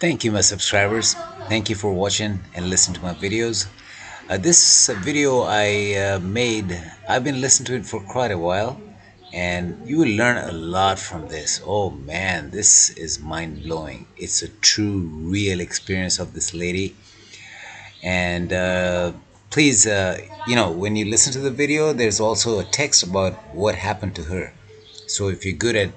Thank you, my subscribers. Thank you for watching and listening to my videos. Uh, this video I uh, made, I've been listening to it for quite a while, and you will learn a lot from this. Oh man, this is mind blowing. It's a true, real experience of this lady. And uh, please, uh, you know, when you listen to the video, there's also a text about what happened to her. So if you're good at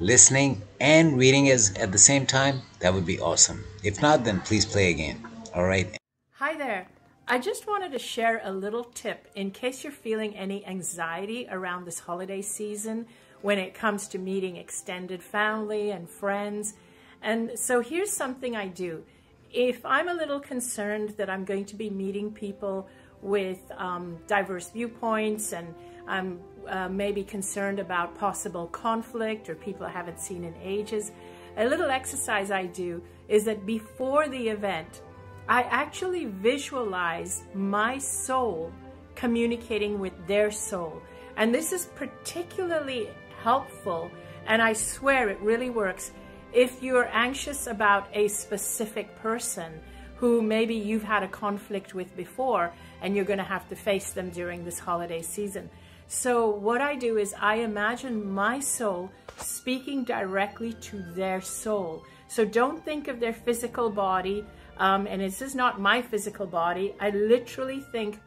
listening and reading is at the same time, that would be awesome. If not, then please play again. All right. Hi there. I just wanted to share a little tip in case you're feeling any anxiety around this holiday season when it comes to meeting extended family and friends. And so here's something I do. If I'm a little concerned that I'm going to be meeting people with um, diverse viewpoints and I'm uh, maybe concerned about possible conflict or people I haven't seen in ages, a little exercise I do is that before the event, I actually visualize my soul communicating with their soul. And this is particularly helpful, and I swear it really works if you're anxious about a specific person who maybe you've had a conflict with before and you're going to have to face them during this holiday season. So what I do is I imagine my soul speaking directly to their soul. So don't think of their physical body. Um, and this is not my physical body. I literally think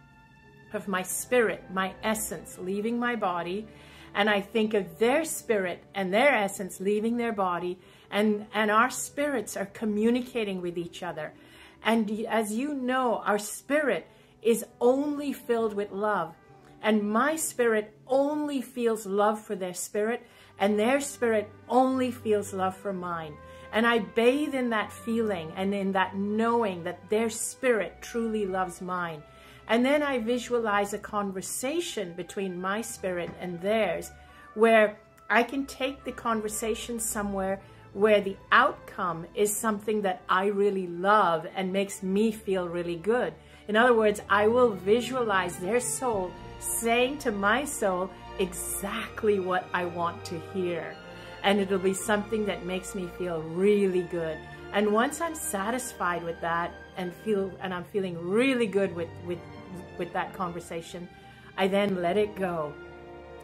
of my spirit, my essence leaving my body. And I think of their spirit and their essence leaving their body. And, and our spirits are communicating with each other. And as you know, our spirit is only filled with love. And my spirit only feels love for their spirit, and their spirit only feels love for mine. And I bathe in that feeling and in that knowing that their spirit truly loves mine. And then I visualize a conversation between my spirit and theirs where I can take the conversation somewhere where the outcome is something that I really love and makes me feel really good. In other words, I will visualize their soul saying to my soul exactly what I want to hear. And it'll be something that makes me feel really good. And once I'm satisfied with that and feel and I'm feeling really good with, with, with that conversation, I then let it go.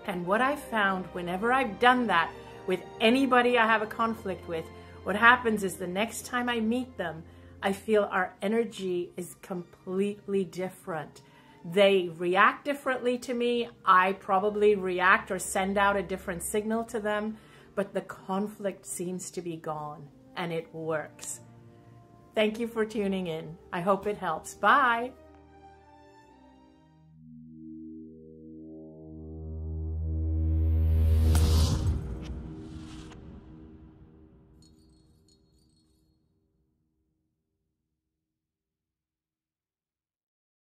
And what I've found whenever I've done that with anybody I have a conflict with, what happens is the next time I meet them, I feel our energy is completely different. They react differently to me. I probably react or send out a different signal to them, but the conflict seems to be gone and it works. Thank you for tuning in. I hope it helps. Bye.